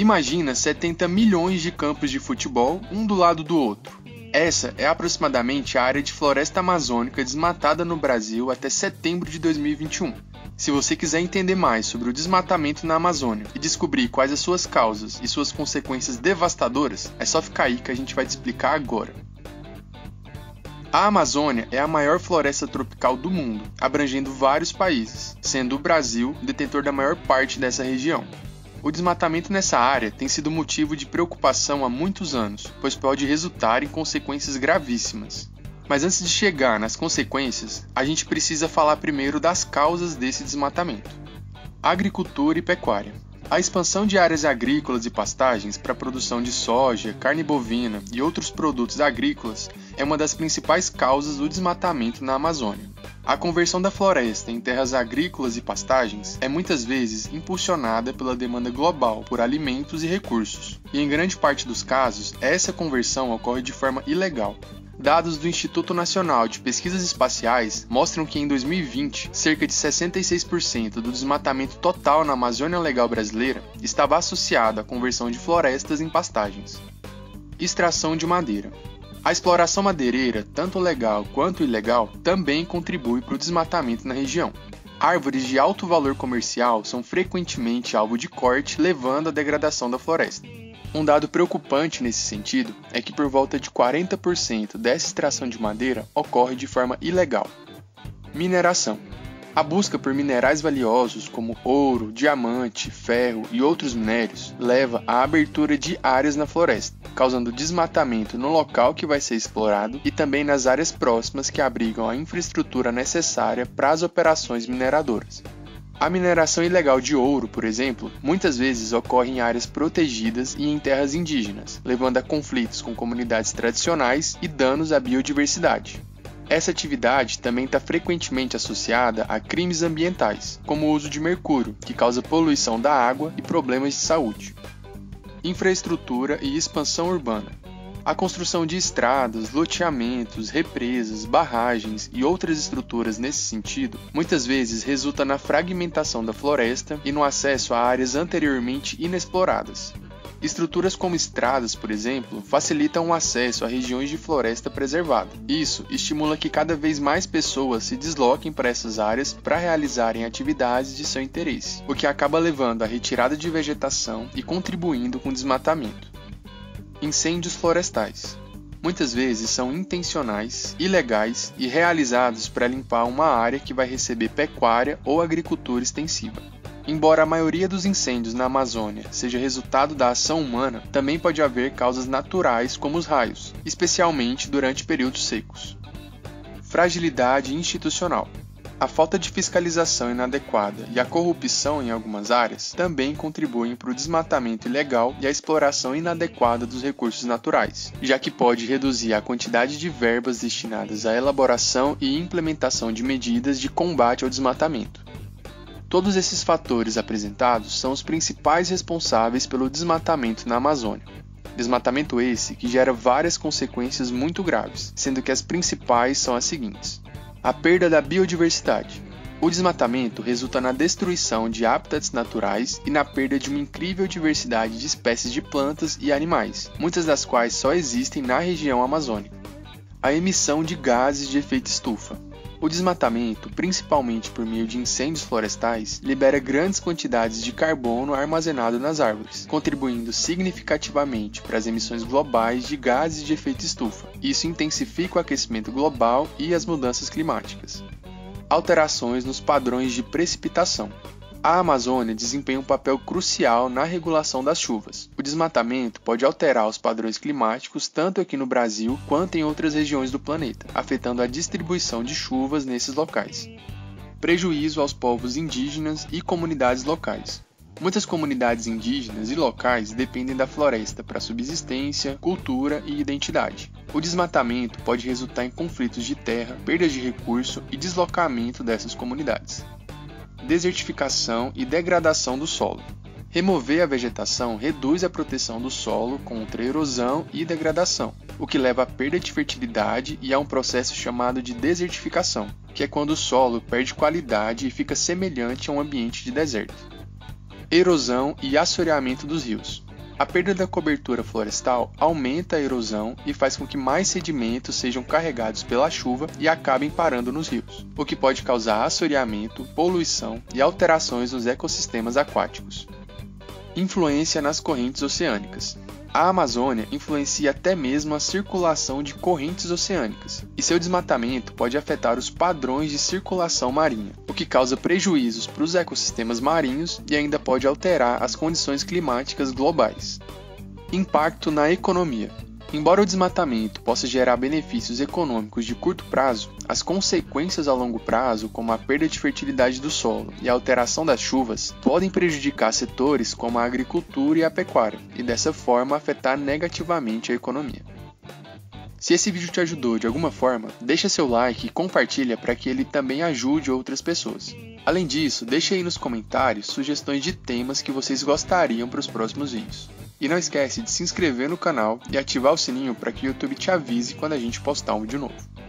Imagina 70 milhões de campos de futebol, um do lado do outro. Essa é aproximadamente a área de floresta amazônica desmatada no Brasil até setembro de 2021. Se você quiser entender mais sobre o desmatamento na Amazônia e descobrir quais as suas causas e suas consequências devastadoras, é só ficar aí que a gente vai te explicar agora. A Amazônia é a maior floresta tropical do mundo, abrangendo vários países, sendo o Brasil o detentor da maior parte dessa região. O desmatamento nessa área tem sido motivo de preocupação há muitos anos, pois pode resultar em consequências gravíssimas. Mas antes de chegar nas consequências, a gente precisa falar primeiro das causas desse desmatamento. Agricultura e pecuária. A expansão de áreas agrícolas e pastagens para a produção de soja, carne bovina e outros produtos agrícolas é uma das principais causas do desmatamento na Amazônia. A conversão da floresta em terras agrícolas e pastagens é muitas vezes impulsionada pela demanda global por alimentos e recursos, e em grande parte dos casos, essa conversão ocorre de forma ilegal, Dados do Instituto Nacional de Pesquisas Espaciais mostram que em 2020, cerca de 66% do desmatamento total na Amazônia Legal brasileira estava associado à conversão de florestas em pastagens. Extração de madeira. A exploração madeireira, tanto legal quanto ilegal, também contribui para o desmatamento na região. Árvores de alto valor comercial são frequentemente alvo de corte, levando à degradação da floresta. Um dado preocupante nesse sentido é que por volta de 40% dessa extração de madeira ocorre de forma ilegal. Mineração. A busca por minerais valiosos como ouro, diamante, ferro e outros minérios leva à abertura de áreas na floresta, causando desmatamento no local que vai ser explorado e também nas áreas próximas que abrigam a infraestrutura necessária para as operações mineradoras. A mineração ilegal de ouro, por exemplo, muitas vezes ocorre em áreas protegidas e em terras indígenas, levando a conflitos com comunidades tradicionais e danos à biodiversidade. Essa atividade também está frequentemente associada a crimes ambientais, como o uso de mercúrio, que causa poluição da água e problemas de saúde. Infraestrutura e expansão urbana. A construção de estradas, loteamentos, represas, barragens e outras estruturas nesse sentido muitas vezes resulta na fragmentação da floresta e no acesso a áreas anteriormente inexploradas. Estruturas como estradas, por exemplo, facilitam o acesso a regiões de floresta preservada. Isso estimula que cada vez mais pessoas se desloquem para essas áreas para realizarem atividades de seu interesse, o que acaba levando à retirada de vegetação e contribuindo com o desmatamento. Incêndios florestais. Muitas vezes são intencionais, ilegais e realizados para limpar uma área que vai receber pecuária ou agricultura extensiva. Embora a maioria dos incêndios na Amazônia seja resultado da ação humana, também pode haver causas naturais como os raios, especialmente durante períodos secos. Fragilidade institucional. A falta de fiscalização inadequada e a corrupção em algumas áreas também contribuem para o desmatamento ilegal e a exploração inadequada dos recursos naturais, já que pode reduzir a quantidade de verbas destinadas à elaboração e implementação de medidas de combate ao desmatamento. Todos esses fatores apresentados são os principais responsáveis pelo desmatamento na Amazônia. Desmatamento esse que gera várias consequências muito graves, sendo que as principais são as seguintes: a perda da biodiversidade. O desmatamento resulta na destruição de hábitats naturais e na perda de uma incrível diversidade de espécies de plantas e animais, muitas das quais só existem na região amazônica. A emissão de gases de efeito estufa. O desmatamento, principalmente por meio de incêndios florestais, libera grandes quantidades de carbono armazenado nas árvores, contribuindo significativamente para as emissões globais de gases de efeito estufa. Isso intensifica o aquecimento global e as mudanças climáticas. Alterações nos padrões de precipitação. A Amazônia desempenha um papel crucial na regulação das chuvas. O desmatamento pode alterar os padrões climáticos tanto aqui no Brasil quanto em outras regiões do planeta, afetando a distribuição de chuvas nesses locais. Prejuízo aos povos indígenas e comunidades locais. Muitas comunidades indígenas e locais dependem da floresta para subsistência, cultura e identidade. O desmatamento pode resultar em conflitos de terra, perdas de recurso e deslocamento dessas comunidades desertificação e degradação do solo. Remover a vegetação reduz a proteção do solo contra erosão e degradação, o que leva à perda de fertilidade e a um processo chamado de desertificação, que é quando o solo perde qualidade e fica semelhante a um ambiente de deserto. Erosão e assoreamento dos rios. A perda da cobertura florestal aumenta a erosão e faz com que mais sedimentos sejam carregados pela chuva e acabem parando nos rios, o que pode causar assoreamento, poluição e alterações nos ecossistemas aquáticos. Influência nas correntes oceânicas. A Amazônia influencia até mesmo a circulação de correntes oceânicas, e seu desmatamento pode afetar os padrões de circulação marinha, o que causa prejuízos para os ecossistemas marinhos e ainda pode alterar as condições climáticas globais. Impacto na economia. Embora o desmatamento possa gerar benefícios econômicos de curto prazo, as consequências a longo prazo, como a perda de fertilidade do solo e a alteração das chuvas, podem prejudicar setores como a agricultura e a pecuária, e dessa forma afetar negativamente a economia. Se esse vídeo te ajudou de alguma forma, deixa seu like e compartilha para que ele também ajude outras pessoas. Além disso, deixe aí nos comentários sugestões de temas que vocês gostariam para os próximos vídeos. E não esquece de se inscrever no canal e ativar o sininho para que o YouTube te avise quando a gente postar um vídeo novo.